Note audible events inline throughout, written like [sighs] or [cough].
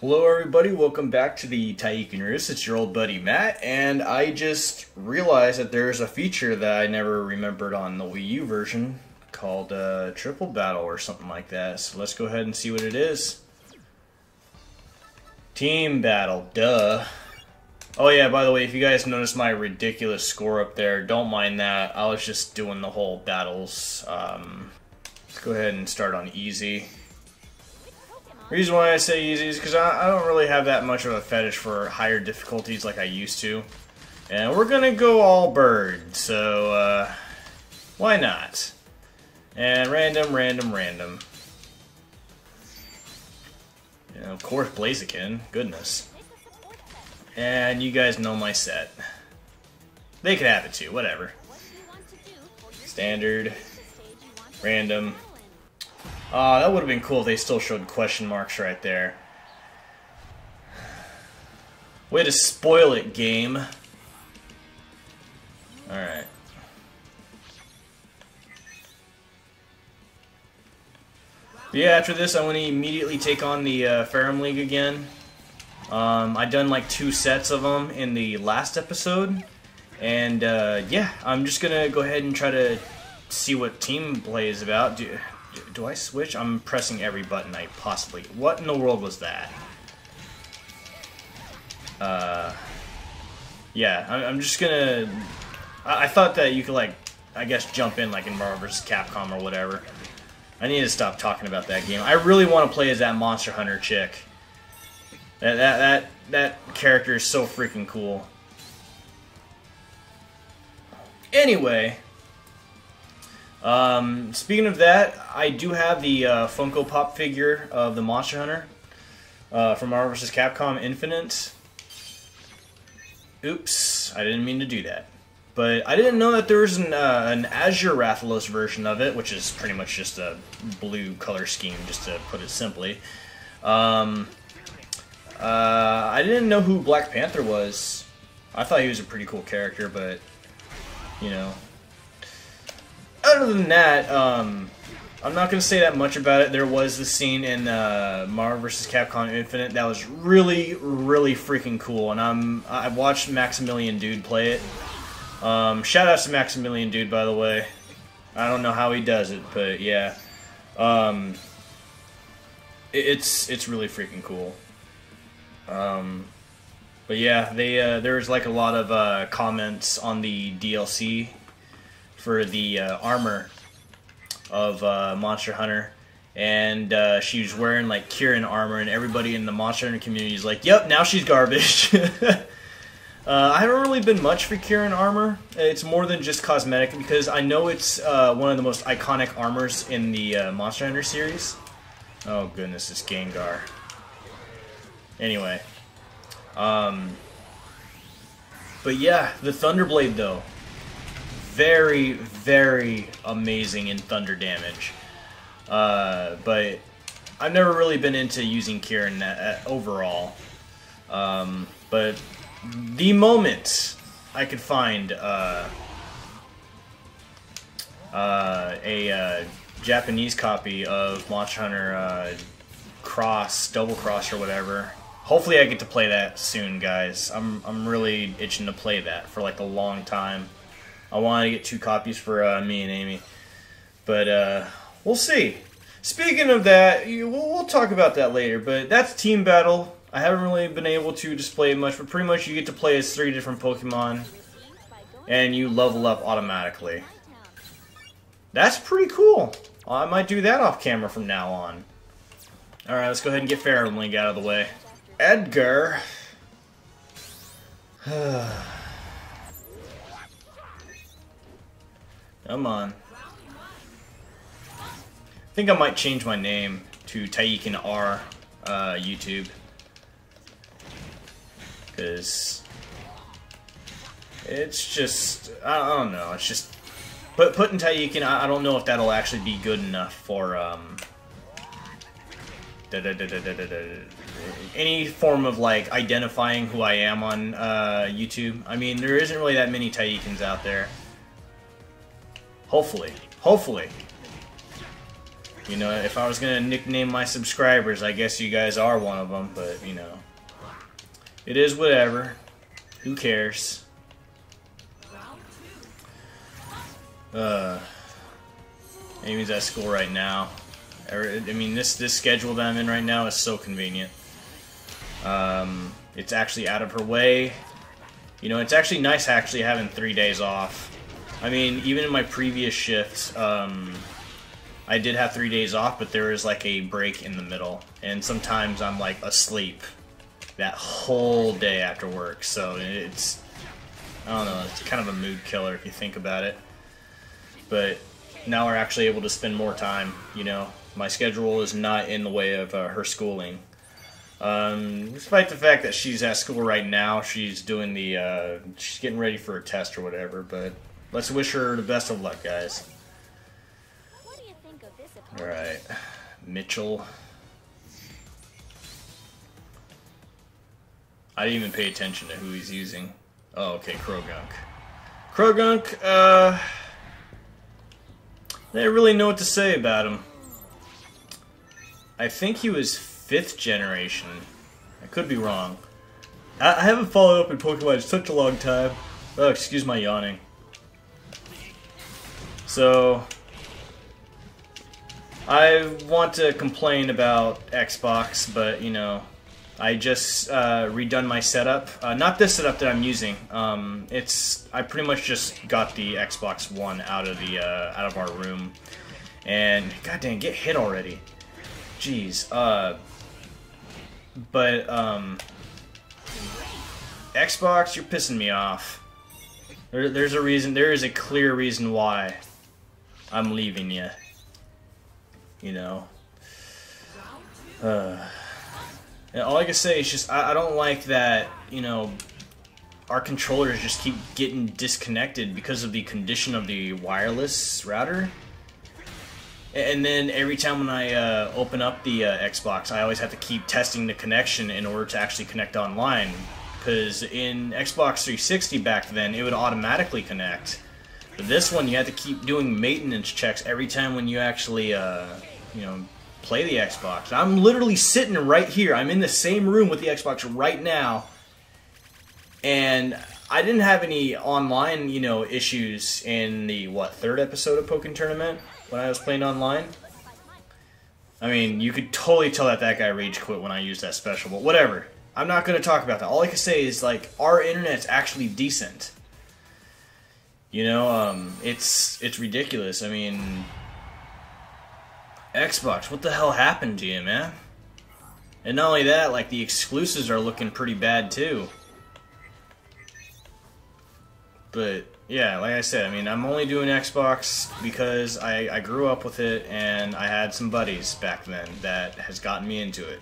Hello everybody, welcome back to the Tyiikan Roost. It's your old buddy Matt, and I just realized that there's a feature that I never remembered on the Wii U version called uh, Triple Battle or something like that. So let's go ahead and see what it is. Team Battle, duh. Oh yeah, by the way, if you guys noticed my ridiculous score up there, don't mind that. I was just doing the whole battles. Um, let's go ahead and start on easy. Reason why I say easy is because I, I, don't really have that much of a fetish for higher difficulties like I used to. And we're gonna go all bird, so uh, why not? And random, random, random. And of course Blaziken, goodness. And you guys know my set. They could have it too, whatever. Standard, random, uh, that would have been cool they still showed question marks right there. Way to spoil it, game. Alright. Yeah, after this, I want to immediately take on the uh, Ferrum League again. Um, I done like two sets of them in the last episode. And uh, yeah, I'm just going to go ahead and try to see what team play is about. Do, do I switch? I'm pressing every button I possibly... What in the world was that? Uh... Yeah, I'm just gonna... I, thought that you could, like, I guess jump in, like, in Marvel vs. Capcom or whatever. I need to stop talking about that game. I really want to play as that Monster Hunter chick. That, that, that, that character is so freaking cool. Anyway, um, speaking of that, I do have the uh, Funko Pop figure of the Monster Hunter uh, from Marvel vs. Capcom Infinite. Oops, I didn't mean to do that. But I didn't know that there was an, uh, an Azure Rathalos version of it, which is pretty much just a blue color scheme, just to put it simply. Um, uh, I didn't know who Black Panther was. I thought he was a pretty cool character, but, you know, other than that, um, I'm not going to say that much about it. There was the scene in uh, Marvel vs. Capcom Infinite that was really, really freaking cool, and I'm I watched Maximilian Dood play it. Um, shout out to Maximilian Dood, by the way. I don't know how he does it, but yeah, um, it, it's it's really freaking cool. Um, but yeah, they uh, there's like a lot of uh, comments on the DLC for the uh, armor of uh, Monster Hunter. And uh, she was wearing like Kirin armor, and everybody in the Monster Hunter community is like, "Yep, now she's garbage." [laughs] Uh, I haven't really been much for Kirin armor. It's more than just cosmetic because I know it's uh, one of the most iconic armors in the uh, Monster Hunter series. Oh goodness, it's Gengar. Anyway, um, but yeah, the Thunderblade though very, very amazing in thunder damage. Uh, but I've never really been into using Kirin uh, overall. Um, but the moment I could find uh, uh, a uh, Japanese copy of Monster Hunter uh, Cross, Double Cross, or whatever. Hopefully, I get to play that soon, guys. I'm I'm really itching to play that for like a long time. I wanted to get two copies for uh, me and Amy. But uh, we'll see. Speaking of that, we'll, we'll talk about that later. But that's Team Battle. I haven't really been able to display much, but pretty much you get to play as three different Pokemon, and you level up automatically. That's pretty cool. I might do that off camera from now on. Alright, let's go ahead and get Ferrum League out of the way. Edgar. [sighs] Come on. I think I might change my name to Tyiikan R uh, YouTube. Because it's just, I don't know, it's just, but putting Tyiikan, I, don't know if that'll actually be good enough for, um, da -da -da any form of, like, identifying who I am on uh, YouTube. I mean, there isn't really that many Tyiikans out there. Hopefully. Hopefully. You know, if I was gonna nickname my subscribers, I guess you guys are one of them. But you know, it is whatever. Who cares? Uh, Amy's at school right now. I mean, this this schedule that I'm in right now is so convenient. Um, it's actually out of her way. You know, it's actually nice actually having three days off. I mean, even in my previous shifts, um, I did have three days off, but there was like a break in the middle, and sometimes I'm like asleep that whole day after work. So it's I don't know, it's kind of a mood killer if you think about it. But now we're actually able to spend more time. You know, my schedule is not in the way of uh, her schooling. Um, despite the fact that she's at school right now, she's doing the, uh, she's getting ready for a test or whatever, but let's wish her the best of luck, guys. Alright, Mitchell. I didn't even pay attention to who he's using. Oh, okay, Croagunk. Croagunk, uh... I didn't really know what to say about him. I think he was fifth generation. I could be wrong. I, I haven't followed up in Pokemon in such a long time. Oh, excuse my yawning. So, I want to complain about Xbox, but you know, I just uh, redone my setup. Uh, not this setup that I'm using. Um, it's I pretty much just got the Xbox One out of the uh, out of our room, and god dang, get hit already. Jeez. Uh, but um, Xbox, you're pissing me off. There, there's a reason. There is a clear reason why I'm leaving you. You know. Uh. All I can say is just I, I don't like that you know our controllers just keep getting disconnected because of the condition of the wireless router. And then every time when I uh, open up the uh, Xbox, I always have to keep testing the connection in order to actually connect online. Because in Xbox 360 back then, it would automatically connect. This one, you have to keep doing maintenance checks every time when you actually, uh, you know, play the Xbox. I'm literally sitting right here. I'm in the same room with the Xbox right now. And I didn't have any online, you know, issues in the, what, third episode of Pokken Tournament when I was playing online. I mean, you could totally tell that that guy rage quit when I used that special, but whatever. I'm not going to talk about that. All I can say is, like, our internet's actually decent. You know, um, it's it's ridiculous. I mean, Xbox, what the hell happened to you, man? And not only that, like the exclusives are looking pretty bad too. But yeah, like I said, I mean, I'm only doing Xbox because I, I grew up with it and I had some buddies back then that has gotten me into it.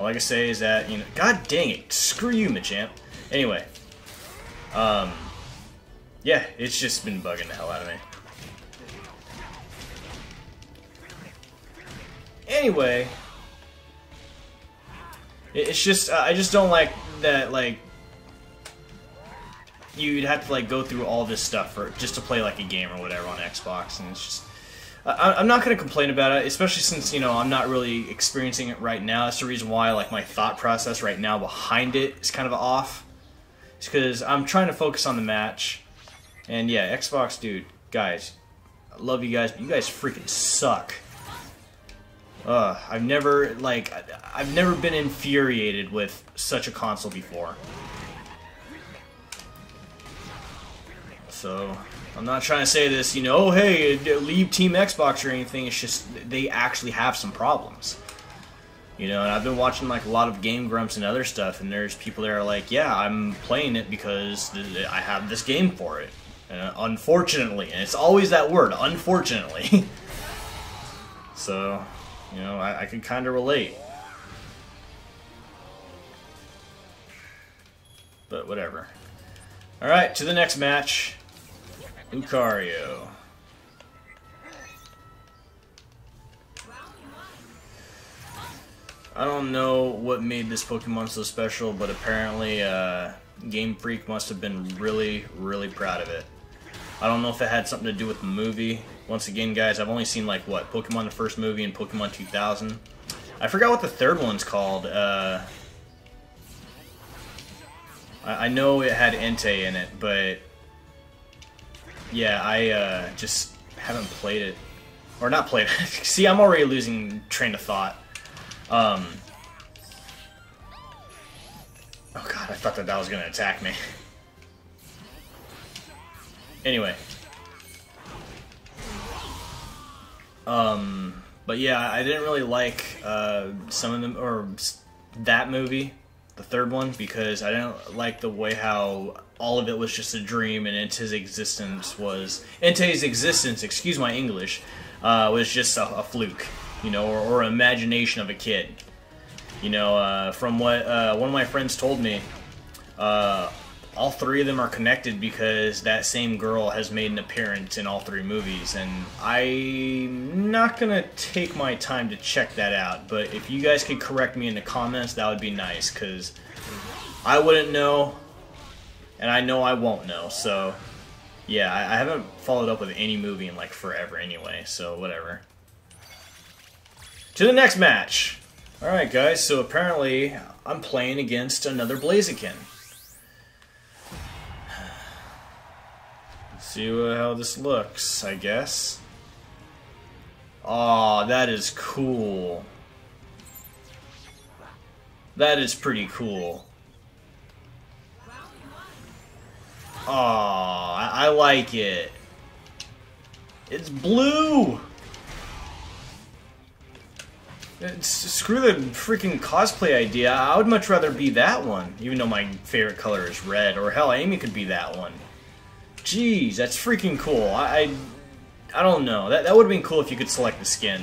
All I can say is that, you know, god dang it, screw you, Machamp. Anyway, um, yeah, it's just been bugging the hell out of me. Anyway, it's just uh, I just don't like that like you'd have to like go through all this stuff for just to play like a game or whatever on Xbox, and it's just I, am not going to complain about it, especially since you know I'm not really experiencing it right now. That's the reason why like my thought process right now behind it is kind of off. It's because I'm trying to focus on the match, and yeah, Xbox, dude, guys, I love you guys, but you guys freaking suck. I've never like I've never been infuriated with such a console before. So I'm not trying to say this, you know, oh, hey, leave Team Xbox or anything. It's just they actually have some problems. You know, and I've been watching like a lot of Game Grumps and other stuff, and there's people that are like, yeah, I'm playing it because I have this game for it. Uh, unfortunately, and it's always that word, unfortunately. [laughs] so, you know, I, I can kind of relate. But whatever. Alright, to the next match. Lucario. I don't know what made this Pokemon so special, but apparently uh, Game Freak must have been really, really proud of it. I don't know if it had something to do with the movie, Once again, guys, I've only seen like what Pokemon the first movie and Pokemon 2000. I forgot what the third one's called. Uh, I, I know it had Entei in it, but yeah, I uh, just haven't played it. Or not played it. [laughs] See, I'm already losing train of thought. Um, oh god, I thought that that was going to attack me. [laughs] anyway. Um, but yeah, I didn't really like uh, some of them, or that movie, the third one, because I didn't like the way how all of it was just a dream and Entei's existence was Entei's existence, excuse my English, uh, was just a, a, fluke, you know, or, or, imagination of a kid. You know, uh, from what uh, one of my friends told me, uh, all three of them are connected because that same girl has made an appearance in all three movies, and I'm not gonna take my time to check that out. But if you guys could correct me in the comments, that would be nice, because I wouldn't know, and I know I won't know. So, yeah, I, I haven't followed up with any movie in like forever anyway. So whatever. To the next match. All right, guys. So apparently, I'm playing against another Blaziken. See how this looks, I guess. Aw, oh, that is cool. That is pretty cool. Aw, oh, I, I like it. It's blue! It's, screw the freaking cosplay idea. I would much rather be that one, even though my favorite color is red. Or hell, Amy could be that one. Jeez, that's freaking cool. I, I, I don't know. That, that would have been cool if you could select the skin.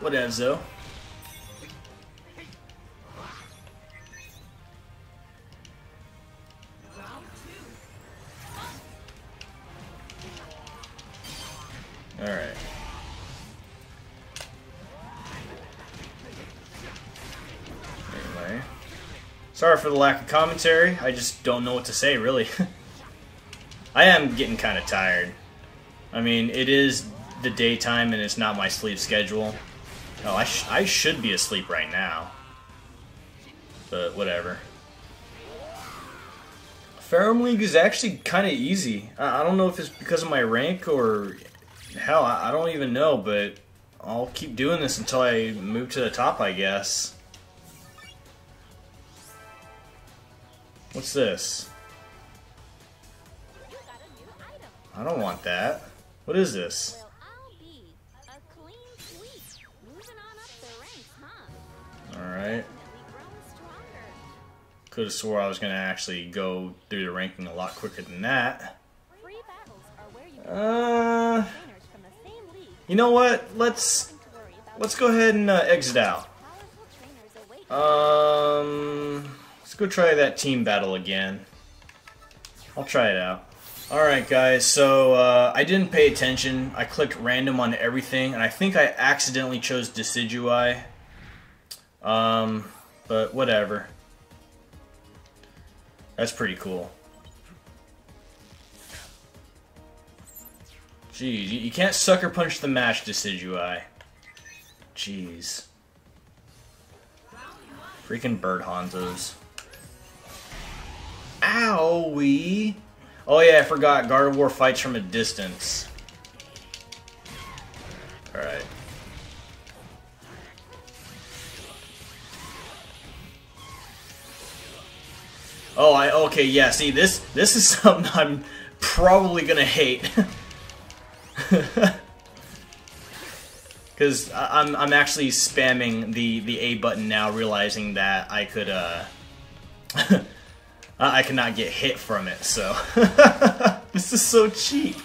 Whatevs, though. Sorry for the lack of commentary. I just don't know what to say, really. [laughs] I am getting kind of tired. I mean, it is the daytime and it's not my sleep schedule. Oh, I, sh I should be asleep right now. But whatever. Ferrum League is actually kind of easy. I, I don't know if it's because of my rank or... Hell, I, I don't even know, but I'll keep doing this until I move to the top, I guess. What's this? I don't want that. What is this? Alright. Could have swore I was going to actually go through the ranking a lot quicker than that. Uh, you know what? Let's let's go ahead and uh, exit out. Um. Let's go try that team battle again. I'll try it out. Alright guys, so uh, I didn't pay attention. I clicked random on everything, and I think I accidentally chose Decidueye. Um, but whatever. That's pretty cool. Jeez, you, can't sucker punch the match, Decidueye. Jeez. Freaking bird Hanzos. Owie! Oh yeah, I forgot. Gardevoir fights from a distance. Alright. Oh, I okay, yeah. See, this this is [laughs] something I'm probably gonna hate, [laughs] because I'm I'm actually spamming the the A button now, realizing that I could uh [laughs] I cannot get hit from it, so... [laughs] this is so cheap.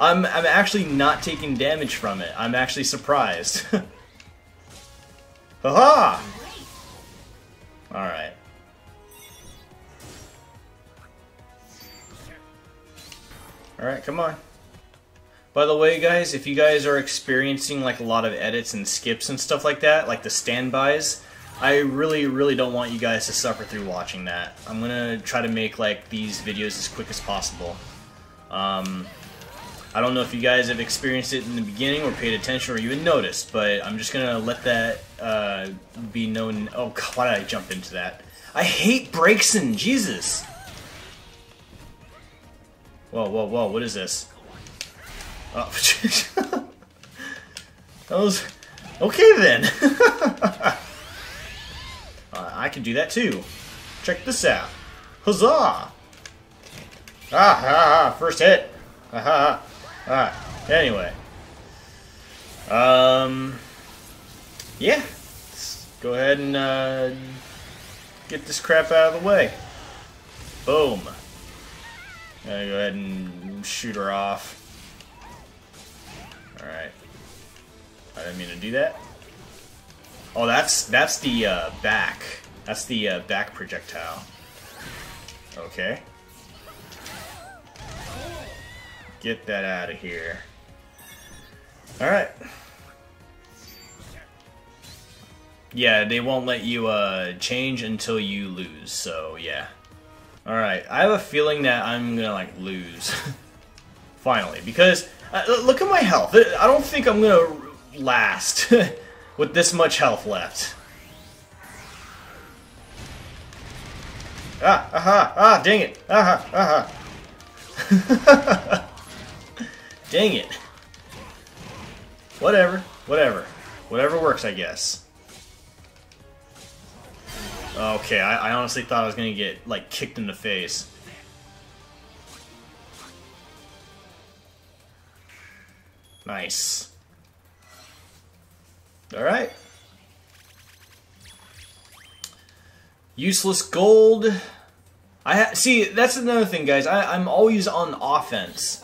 I'm, I'm actually not taking damage from it. I'm actually surprised. [laughs] Haha! Alright. Alright, come on. By the way, guys, if you guys are experiencing like a lot of edits and skips and stuff like that, like the standbys, I really, really don't want you guys to suffer through watching that. I'm gonna try to make like these videos as quick as possible. Um, I don't know if you guys have experienced it in the beginning or paid attention or even noticed, but I'm just gonna let that uh, be known. Oh, God, why did I jump into that? I hate breaks in Jesus! Whoa, whoa, whoa, what is this? Oh, [laughs] that was... Okay then! [laughs] can do that too. Check this out. Huzzah! Ah, ha, ha, first hit. Ha, ha, Alright, anyway. Um, yeah. Let's go ahead and uh, get this crap out of the way. Boom. Gonna go ahead and shoot her off. Alright. I didn't mean to do that. Oh, that's that's the uh, back. That's the uh, back projectile. Okay. Get that out of here. Alright. Yeah, they won't let you uh, change until you lose, so yeah. Alright, I have a feeling that I'm gonna, like, lose. [laughs] Finally, because, uh, look at my health. I don't think I'm gonna last [laughs] with this much health left. Ah, aha, ah, dang it. Aha, aha. [laughs] Dang it. Whatever. Whatever. Whatever works, I guess. Okay, I, I honestly thought I was gonna get, like, kicked in the face. Nice. Alright. Useless gold. I see. That's another thing, guys. I, I'm always on offense.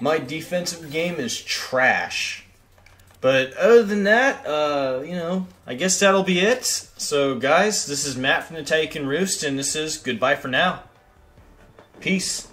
My defensive game is trash. But other than that, uh, you know, I guess that'll be it. So, guys, this is Matt from the Tyiikan Roost, and this is goodbye for now. Peace.